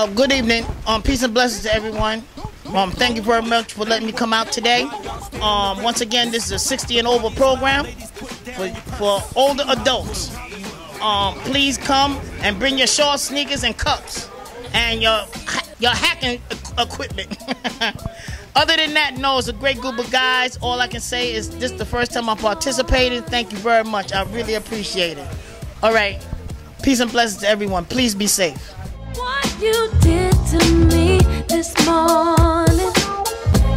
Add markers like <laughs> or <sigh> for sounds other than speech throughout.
Uh, good evening. Um, peace and blessings to everyone. Um, thank you very much for letting me come out today. Um, once again, this is a 60 and over program for, for older adults. Um, please come and bring your short sneakers and cups and your your hacking equipment. <laughs> Other than that, no, it's a great group of guys. All I can say is this is the first time I participated. Thank you very much. I really appreciate it. All right. Peace and blessings to everyone. Please be safe. What you did to me this morning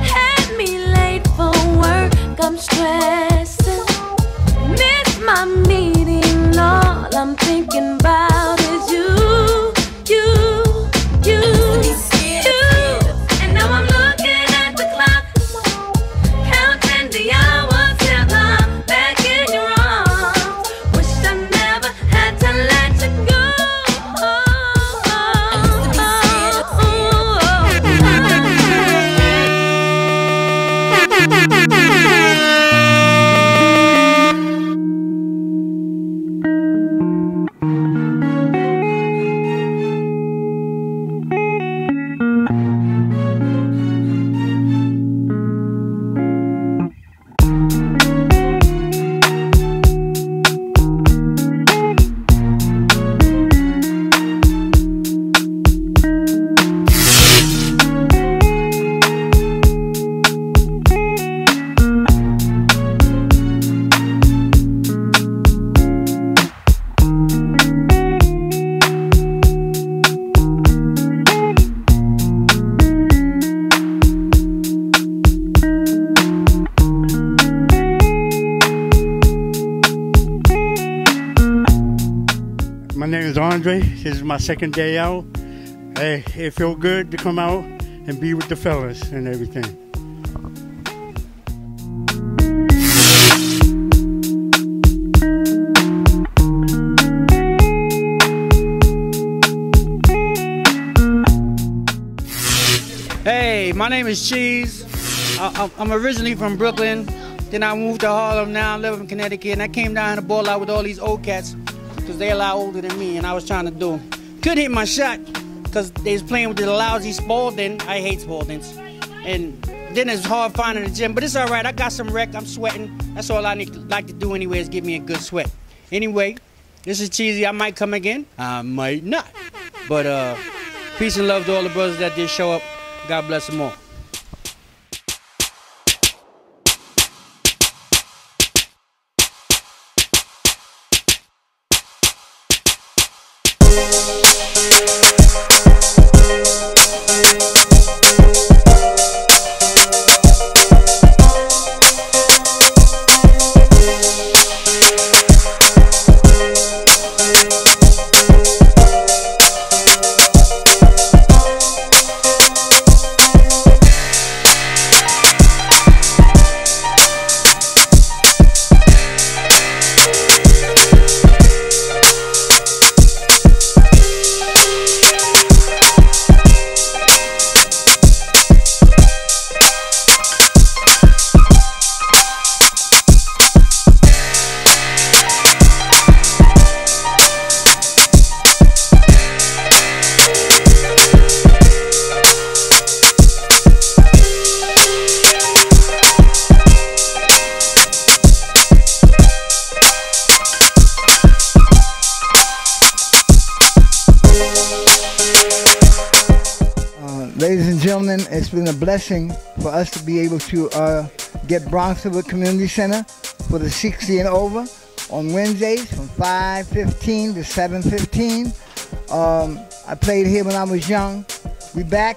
had me late for work. I'm miss my meeting. All I'm thinking about Andre. This is my second day out. Hey, it feel good to come out and be with the fellas and everything. Hey, my name is Cheese. I, I'm- I'm originally from Brooklyn. Then I moved to Harlem. Now I live in Connecticut. And I came down to ball out with all these old cats because they a lot older than me. And I was trying to do. Couldn't hit my shot because they was playing with the lousy Spalding. I hate Spaldings. And then it's hard finding a gym. But it's all right. I got some rec. I'm sweating. That's all I need like to do anyway is give me a good sweat. Anyway, this is Cheesy. I might come again. I might not. But uh, peace and love to all the brothers that did show up. God bless them all. Ladies and gentlemen, it's been a blessing for us to be able to uh, get Bronx River Community Center for the 60 and over on Wednesdays from 5:15 to 7:15. Um, I played here when I was young. We back.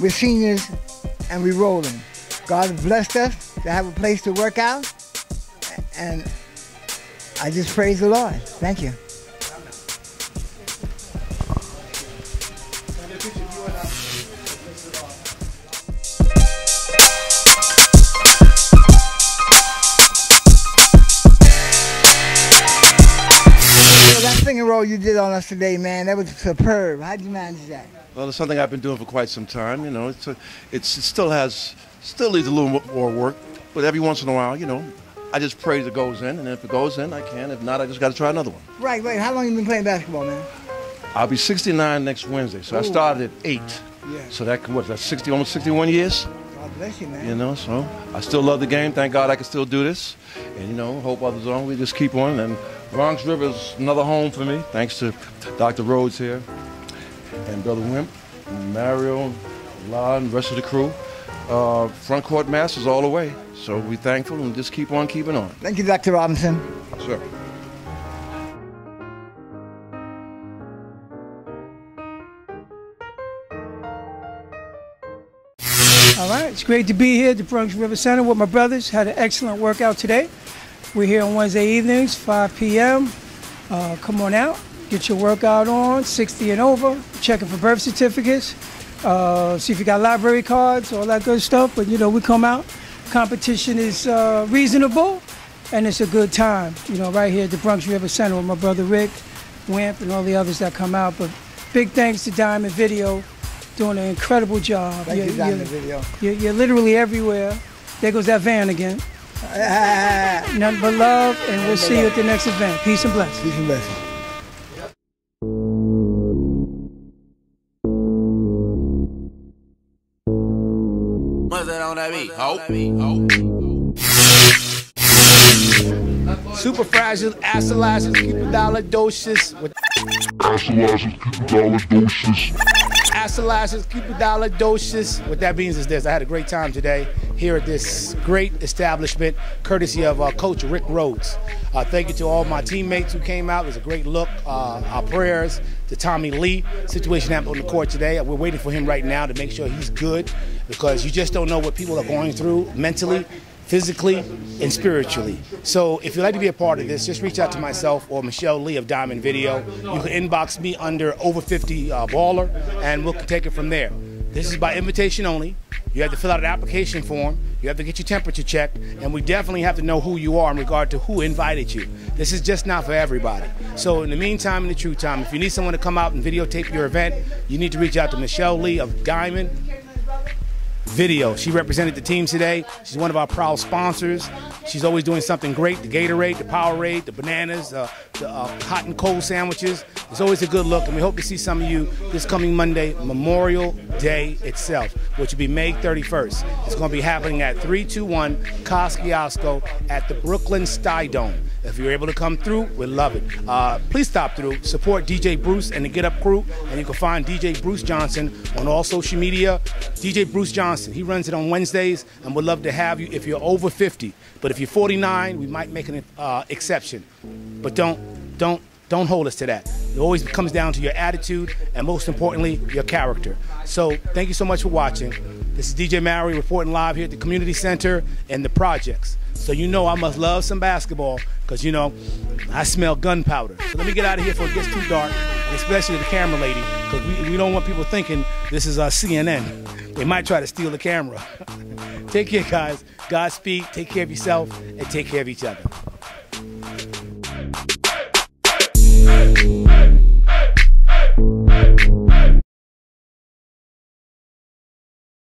We're seniors and we rolling. God has blessed us to have a place to work out, and I just praise the Lord. Thank you. That you did on us today, man, that was superb. How'd you manage that? Well, it's something I've been doing for quite some time. You know, it's, a, it's it still has still needs a little more work, but every once in a while, you know, I just pray that it goes in, and if it goes in, I can. If not, I just got to try another one. Right, right. How long you been playing basketball, man? I'll be 69 next Wednesday. So I started at eight. Yeah. So that what? That's 60, almost 61 years. God bless you, man. You know, so I still love the game. Thank God I can still do this. And, you know, hope others on. We just keep on. And Bronx River is another home for me, thanks to Dr. Rhoades here and Brother Wimp, Mario, Lon, and the rest of the crew. Uh, front court masters all the way. So we're thankful and just keep on keeping on. Thank you, Dr. Robinson. Sure. All right, it's great to be here at the Bronx River Center with my brothers. Had an excellent workout today. We're here on Wednesday evenings, 5 p.m. Uh, come on out, get your workout on, 60 and over, checking for birth certificates, uh, see if you got library cards, all that good stuff. But you know, we come out, competition is uh, reasonable, and it's a good time. You know, right here at the Bronx River Center with my brother Rick, Wimp, and all the others that come out. But big thanks to Diamond Video, doing an incredible job. Thank You're- you, Diamond you're- Video. you're, you're literally everywhere. There goes that van again. <laughs> Nothing but love, and we'll see you at the next event. Peace and blessings. Peace and blessings. What's that on that beat? Ho. Super fragile, acetalizes, kepidolidoses with acetalizes, kepidolidoses. What that means is this: I had a great time today here at this great establishment, courtesy of uh, Coach Rick Rhoades. Uh, thank you to all my teammates who came out. It was a great look. Uh, our prayers to Tommy Lee. Situation happened on the court today. We're waiting for him right now to make sure he's good because you just don't know what people are going through mentally physically and spiritually. So if you'd like to be a part of this, just reach out to myself or Michelle Lee of Diamond Video. You can inbox me under over 50 uh, baller, and we'll take it from there. This is by invitation only. You have to fill out an application form. You have to get your temperature checked, and we definitely have to know who you are in regard to who invited you. This is just not for everybody. So in the meantime, in the true time, if you need someone to come out and videotape your event, you need to reach out to Michelle Lee of Diamond video. She represented the team today. She's one of our proud sponsors. She's always doing something great. The Gatorade, the Powerade, the bananas, uh, the uh, hot and cold sandwiches. It's always a good look, and we hope to see some of you this coming Monday, Memorial Day itself, which will be May 31st. It's going to be happening at 321 Kosciuszko at the Brooklyn Stuy Dome. If you're able to come through, we'd love it. Uh, please stop through, support DJ Bruce and the Get Up Crew, and you can find DJ Bruce Johnson on all social media. DJ Bruce Johnson, he runs it on Wednesdays, and would love to have you if you're over 50. But if you're 49, we might make an uh, exception. But don't, don't, don't hold us to that. It always comes down to your attitude and most importantly, your character. So thank you so much for watching. This is DJ Mario reporting live here at the Community Center and the projects. So you know I must love some basketball because you know I smell gunpowder. So let me get out of here before it gets too dark, especially the camera lady because we, we don't want people thinking this is uh, CNN. They might try to steal the camera. <laughs> take care, guys. Godspeed. Take care of yourself and take care of each other.